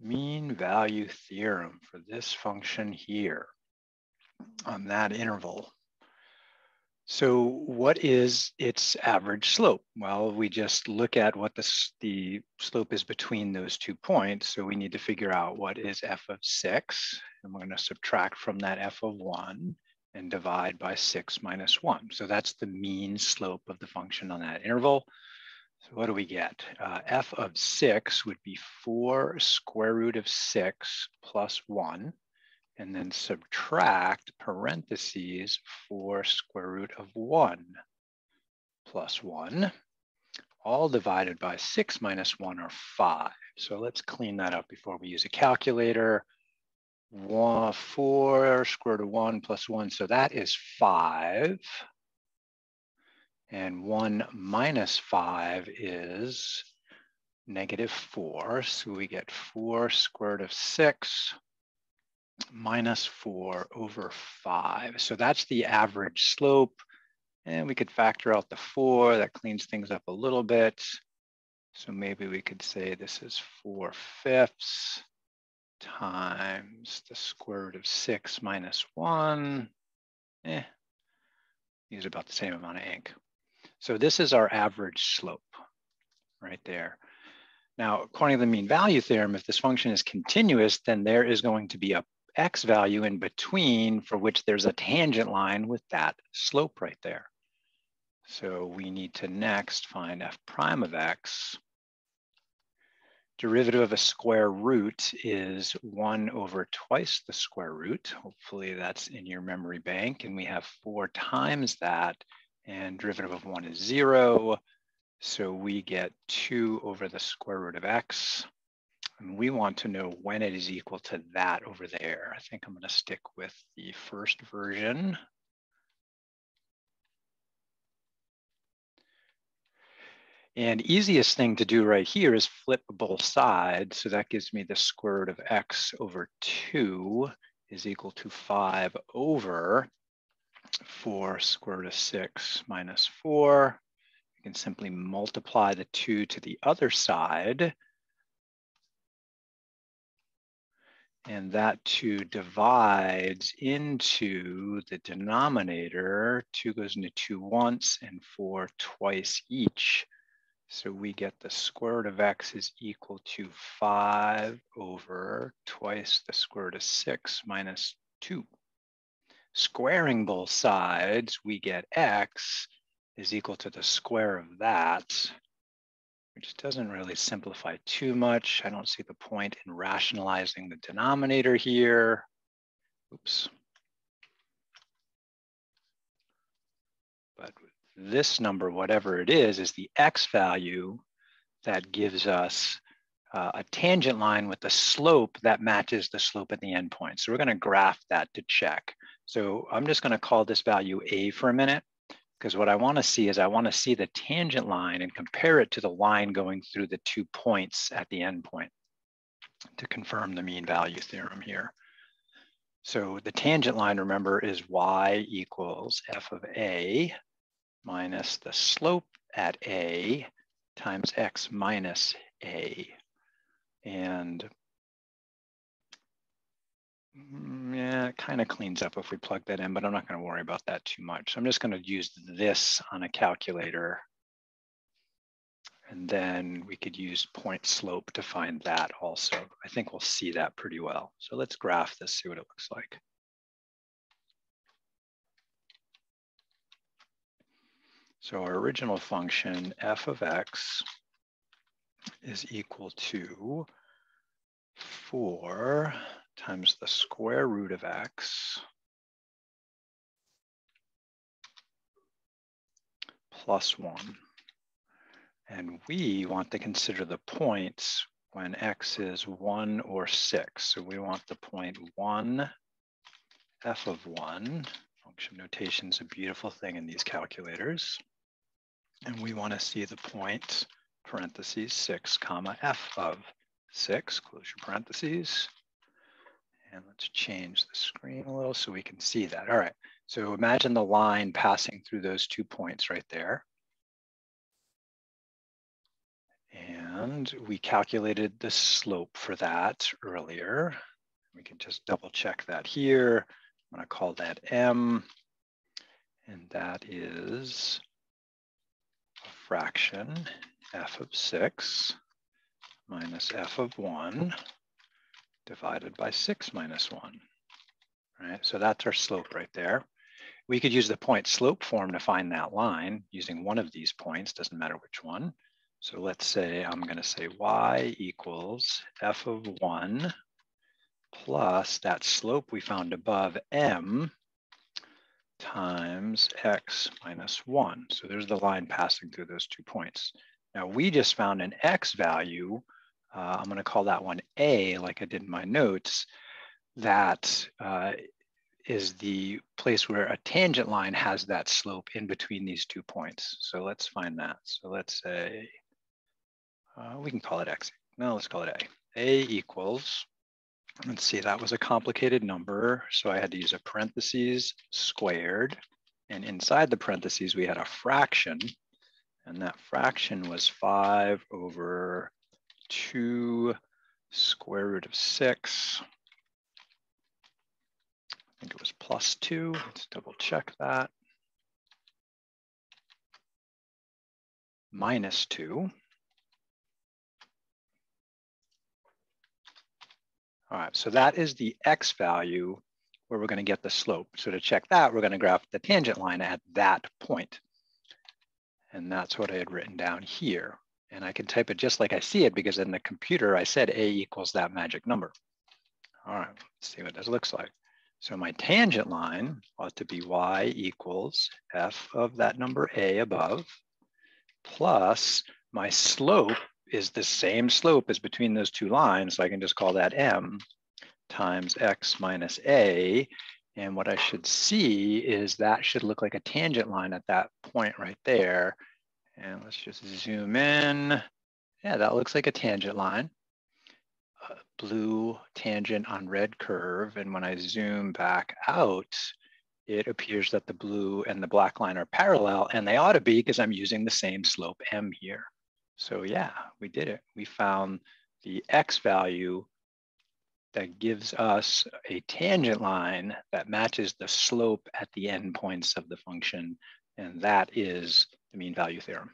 mean value theorem for this function here on that interval. So what is its average slope? Well, we just look at what the, the slope is between those two points. So we need to figure out what is f of six. And we're gonna subtract from that f of one and divide by six minus one. So that's the mean slope of the function on that interval. So what do we get? Uh, f of six would be four square root of six plus one and then subtract parentheses 4 square root of 1 plus 1, all divided by 6 minus 1 or 5. So let's clean that up before we use a calculator. One, 4 square root of 1 plus 1, so that is 5. And 1 minus 5 is negative 4. So we get 4 square root of 6 minus four over five. So that's the average slope. And we could factor out the four, that cleans things up a little bit. So maybe we could say this is four fifths times the square root of six minus one. Eh, use about the same amount of ink. So this is our average slope right there. Now, according to the mean value theorem, if this function is continuous, then there is going to be a x value in between for which there's a tangent line with that slope right there. So we need to next find f prime of x. Derivative of a square root is one over twice the square root. Hopefully that's in your memory bank. And we have four times that and derivative of one is zero. So we get two over the square root of x. And we want to know when it is equal to that over there. I think I'm going to stick with the first version. And easiest thing to do right here is flip both sides. So that gives me the square root of x over 2 is equal to 5 over 4 square root of 6 minus 4. You can simply multiply the 2 to the other side. And that two divides into the denominator. Two goes into two once and four twice each. So we get the square root of x is equal to five over twice the square root of six minus two. Squaring both sides, we get x is equal to the square of that which doesn't really simplify too much. I don't see the point in rationalizing the denominator here. Oops. But this number, whatever it is, is the x value that gives us uh, a tangent line with the slope that matches the slope at the endpoint. So we're gonna graph that to check. So I'm just gonna call this value a for a minute because what I want to see is I want to see the tangent line and compare it to the line going through the two points at the endpoint to confirm the mean value theorem here. So the tangent line, remember, is y equals f of a minus the slope at a times x minus a. And Mm, yeah, it kind of cleans up if we plug that in, but I'm not going to worry about that too much. I'm just going to use this on a calculator. And then we could use point slope to find that also. I think we'll see that pretty well. So let's graph this, see what it looks like. So our original function, f of x, is equal to 4 times the square root of x plus 1. And we want to consider the points when x is 1 or 6. So we want the point 1, f of 1. Function notation is a beautiful thing in these calculators. And we want to see the point, parentheses, 6 comma f of 6, close your parentheses. And let's change the screen a little so we can see that. All right, so imagine the line passing through those two points right there. And we calculated the slope for that earlier. We can just double check that here. I'm gonna call that M, and that is a fraction f of six minus f of one divided by six minus one, right? So that's our slope right there. We could use the point slope form to find that line using one of these points, doesn't matter which one. So let's say I'm gonna say y equals f of one plus that slope we found above m times x minus one. So there's the line passing through those two points. Now we just found an x value, uh, I'm gonna call that one a like I did in my notes, that uh, is the place where a tangent line has that slope in between these two points. So let's find that. So let's say, uh, we can call it x. No, let's call it a. a equals, let's see, that was a complicated number. So I had to use a parentheses squared. And inside the parentheses, we had a fraction. And that fraction was 5 over 2 square root of 6 I think it was plus two. Let's double check that. Minus two. All right, so that is the x value where we're going to get the slope. So to check that, we're going to graph the tangent line at that point. And that's what I had written down here. And I can type it just like I see it because in the computer, I said A equals that magic number. All right, let's see what this looks like. So my tangent line ought to be y equals f of that number a above, plus my slope is the same slope as between those two lines, so I can just call that m times x minus a. And what I should see is that should look like a tangent line at that point right there. And let's just zoom in. Yeah, that looks like a tangent line blue tangent on red curve. And when I zoom back out, it appears that the blue and the black line are parallel and they ought to be because I'm using the same slope M here. So yeah, we did it. We found the X value that gives us a tangent line that matches the slope at the endpoints of the function. And that is the mean value theorem.